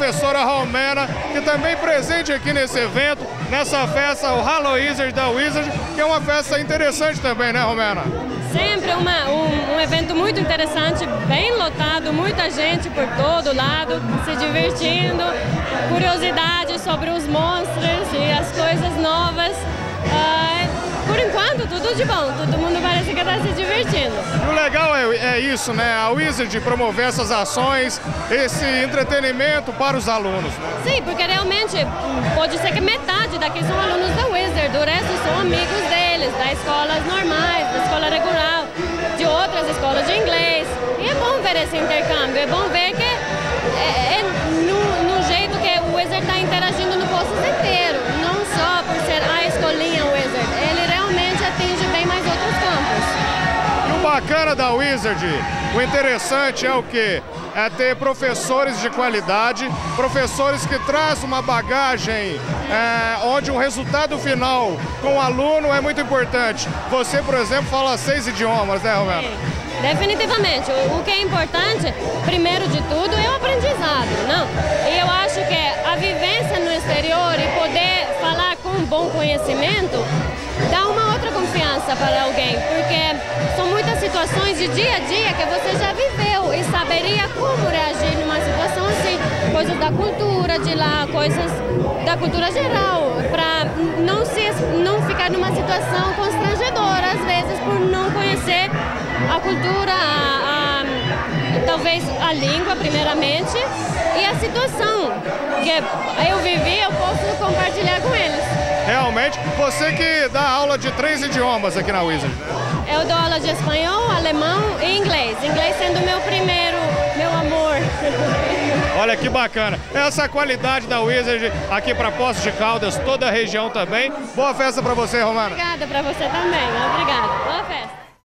professora Romena, que também presente aqui nesse evento, nessa festa, o Wizard da Wizard, que é uma festa interessante também, né, Romena? Sempre uma, um, um, evento muito interessante, bem lotado, muita gente por todo lado, se divertindo, curiosidade sobre os monstros e as coisas novas. Uh, enquanto, tudo de bom, todo mundo parece que está se divertindo. E o legal é, é, isso, né? A Wizard promover essas ações, esse entretenimento para os alunos. Né? Sim, porque realmente pode ser que metade daqui são alunos da Wizard, o resto são amigos deles, das escolas normais, da escola regular, de outras escolas de inglês. E é bom ver esse intercâmbio, é bom ver O bacana da Wizard, o interessante é o que? É ter professores de qualidade, professores que trazem uma bagagem é, onde o resultado final com o aluno é muito importante. Você, por exemplo, fala seis idiomas, né, Romero? Definitivamente. O, que é importante, primeiro de tudo, é o aprendizado, não? E eu acho que a vivência no exterior e poder falar com bom conhecimento dá uma outra confiança para alguém, porque de dia a dia que você já viveu e saberia como reagir numa situação assim, coisas da cultura de lá, coisas da cultura geral, para não se não ficar numa situação constrangedora às vezes por não conhecer a cultura, a, a, talvez a língua primeiramente e a situação que eu vivi, eu posso compartilhar com eles. Realmente, você que dá aula de três idiomas aqui na Wizard. Eu dou aula de espanhol, alemão e inglês. Inglês sendo meu primeiro, meu amor. Olha que bacana. Essa qualidade da Wizard aqui para Poços de Caldas, toda a região também. Boa festa para você, Romana. Obrigada para você também. Obrigada. Boa festa.